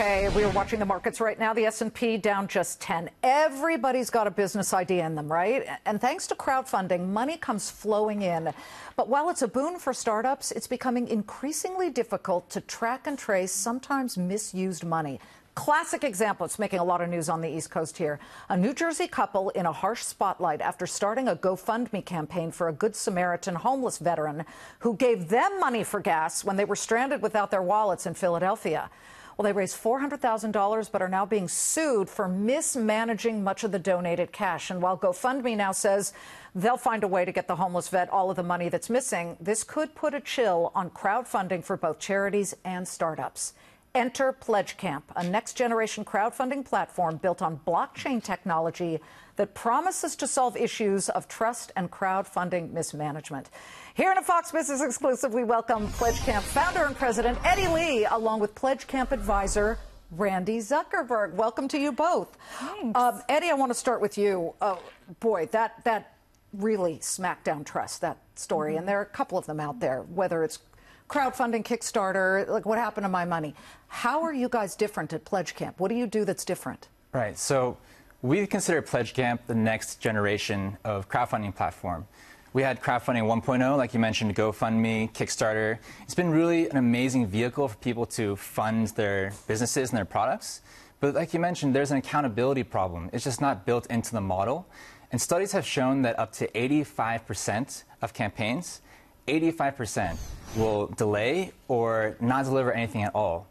Okay, we are watching the markets right now. The S&P down just 10. Everybody's got a business idea in them, right? And thanks to crowdfunding, money comes flowing in. But while it's a boon for startups, it's becoming increasingly difficult to track and trace sometimes misused money. Classic example. It's making a lot of news on the East Coast here. A New Jersey couple in a harsh spotlight after starting a GoFundMe campaign for a Good Samaritan homeless veteran who gave them money for gas when they were stranded without their wallets in Philadelphia. Well, they raised $400,000 but are now being sued for mismanaging much of the donated cash. And while GoFundMe now says they'll find a way to get the homeless vet all of the money that's missing, this could put a chill on crowdfunding for both charities and startups. Enter Pledgecamp, a next generation crowdfunding platform built on blockchain technology that promises to solve issues of trust and crowdfunding mismanagement. Here in a Fox Business exclusive, we welcome Pledgecamp founder and president Eddie Lee, along with Pledgecamp advisor Randi Zuckerberg. Welcome to you both. Um, Eddie, I want to start with you. Oh, boy, that that really smacked down trust that story, mm -hmm. and there are a couple of them out there. Whether it's crowdfunding, Kickstarter, like what happened to my money? How are you guys different at Pledgecamp? What do you do that's different? Right. So we consider Pledgecamp the next generation of crowdfunding platform. We had crowdfunding 1.0, like you mentioned, GoFundMe, Kickstarter. It's been really an amazing vehicle for people to fund their businesses and their products. But like you mentioned, there's an accountability problem. It's just not built into the model. And studies have shown that up to 85% of campaigns, 85% will delay or not deliver anything at all.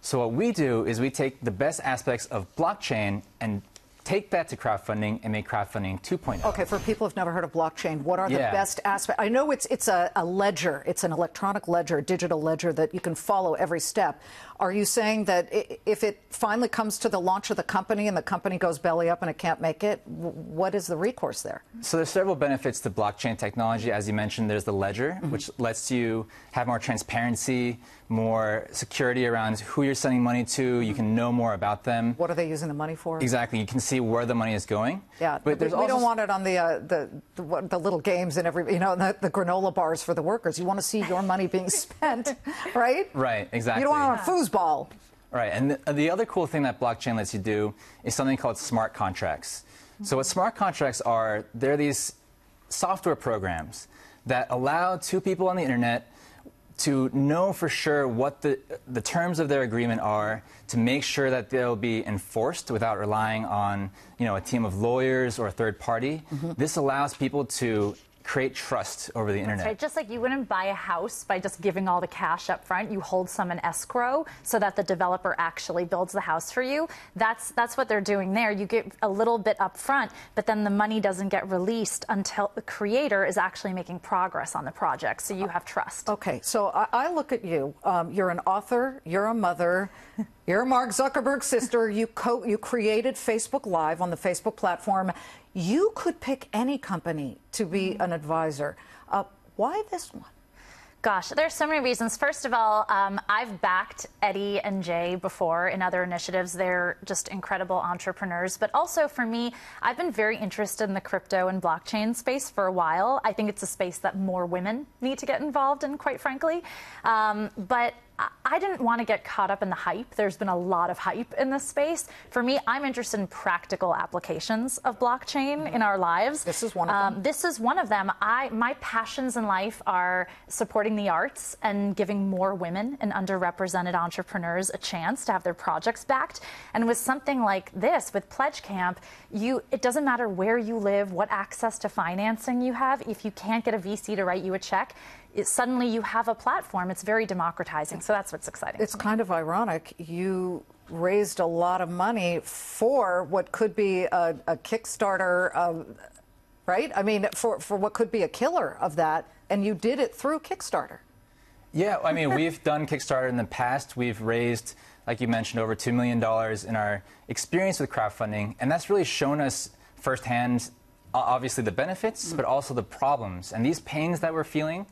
So what we do is we take the best aspects of blockchain and take that to crowdfunding and make crowdfunding 2.0. Okay, for people who've never heard of blockchain, what are the best aspects? I know it's it's a, a, ledger, it's an electronic ledger, a digital ledger that you can follow every step. Are you saying that if it finally comes to the launch of the company and the company goes belly up and it can't make it, what is the recourse there? So there's several benefits to blockchain technology. As you mentioned, there's the ledger, mm -hmm. which lets you have more transparency, more security around who you're sending money to. You can know more about them. What are they using the money for? Exactly. You can see where the money is going. Yeah, but we, we don't want it on the, uh, the, the, the little games and every you know the, the, granola bars for the workers. You want to see your money being spent, right? Right. Exactly. You don't want it on foosball. Right. And the, the, other cool thing that blockchain lets you do is something called smart contracts. So what smart contracts are, they're these software programs that allow two people on the internet to know for sure what the, the terms of their agreement are, to make sure that they'll be enforced without relying on you know, a team of lawyers or a third party. Mm -hmm. This allows people to create trust over the internet. Right. Just like you wouldn't buy a house by just giving all the cash up front, you hold some in escrow so that the developer actually builds the house for you. That's that's what they're doing there. You get a little bit up front, but then the money doesn't get released until the creator is actually making progress on the project. So you have trust. Okay. So I, I look at you. Um, you're an author. You're a mother. You're Mark Zuckerberg's sister. You co- you created Facebook Live on the Facebook platform. You could pick any company to be an advisor. Uh, why this one? Gosh, there's so many reasons. First of all, um, I've backed Eddie and Jay before in other initiatives. They're just incredible entrepreneurs. But also for me, I've been very interested in the crypto and blockchain space for a while. I think it's a space that more women need to get involved in, quite frankly. Um, but I didn't want to get caught up in the hype. There's been a lot of hype in this space. For me, I'm interested in practical applications of blockchain in our lives. This is one of them. Um, this is one of them. I my passions in life are supporting the arts and giving more women and underrepresented entrepreneurs a chance to have their projects backed. And with something like this, with Pledgecamp, you it doesn't matter where you live, what access to financing you have. If you can't get a VC to write you a check, it, suddenly you have a platform. It's very democratizing. So that's what's exciting. It's kind of ironic. You raised a lot of money for what could be a, a Kickstarter, um, right? I mean, for, for what could be a killer of that, and you did it through Kickstarter. Yeah, I mean, we've done Kickstarter in the past. We've raised, like you mentioned, over $2 million in our experience with crowdfunding, and that's really shown us firsthand, obviously, the benefits, but also the problems. And these pains that we're feeling,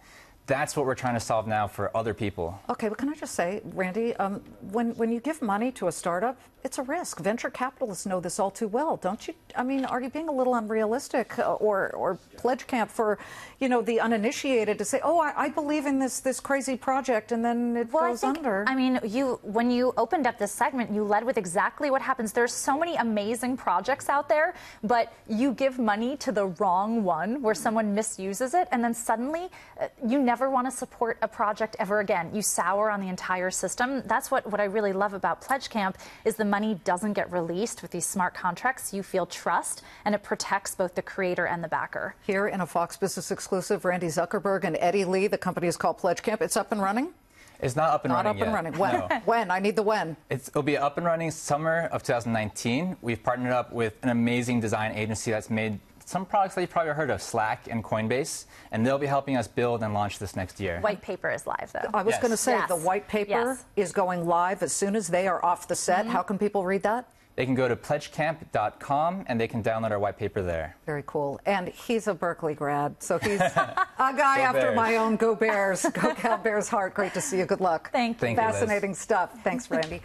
that's what we're trying to solve now for other people. Okay, but can I just say, Randi, um, when when you give money to a startup, it's a risk. Venture capitalists know this all too well, don't you? I mean, are you being a little unrealistic, uh, or or Pledgecamp for, you know, the uninitiated to say, oh, I, I believe in this this crazy project, and then it well, goes I think, under. I mean, you when you opened up this segment, you led with exactly what happens. There's so many amazing projects out there, but you give money to the wrong one where someone misuses it, and then suddenly uh, you never want to support a project ever again. You sour on the entire system. That's what what I really love about Pledgecamp is the money doesn't get released with these smart contracts. You feel trust, and it protects both the creator and the backer. Here in a Fox Business exclusive, Randi Zuckerberg and Eddie Lee, the company is called Pledgecamp. It's up and running. It's not up and Not running up and running. When? No. when? I need the when. It's, it'll be up and running summer of 2019. We've partnered up with an amazing design agency that's made some products that you've probably heard of, Slack and Coinbase, and they'll be helping us build and launch this next year. White paper is live though. I was Yes. going to say Yes. the white paper Yes. is going live as soon as they are off the set. Mm-hmm. How can people read that? They can go to pledgecamp.com and they can download our white paper there. Very cool. And he's a Berkeley grad, so he's a guy Go after Bears. my own. Go Bears. Go Cal Bears heart. Great to see you. Good luck. Thank you. Thank you, Liz. Fascinating stuff. Thanks, Randi.